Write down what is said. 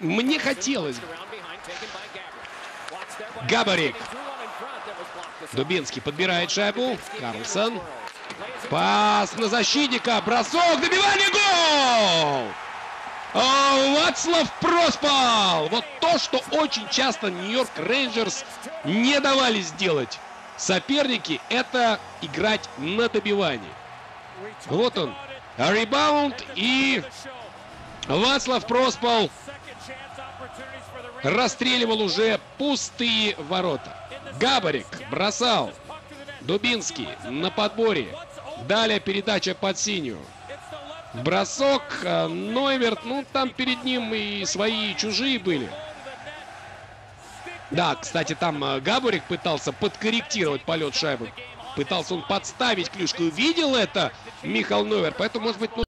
мне хотелось. Габарик. Дубинский подбирает шайбу. Карлсон. Пас на защитника. Бросок. Добивание. Гол! О, Вацлав Проспал! Вот то, что очень часто Нью-Йорк Рейнджерс не давали сделать соперники, это играть на добивании. Вот он. Ребаунд и Вацлав Проспал расстреливал уже пустые ворота. Габарик бросал. Дубинский на подборе. Далее передача под синюю. Бросок. А, Нойверт, ну там перед ним и свои, и чужие были. Да, кстати, там а, Габурик пытался подкорректировать полет шайбы. Пытался он подставить клюшку. Видел это Михаил Нойверт. Поэтому, может быть, ну,